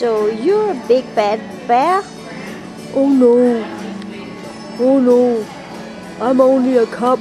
So you're a big bad bear? Oh no. Oh no. I'm only a cub.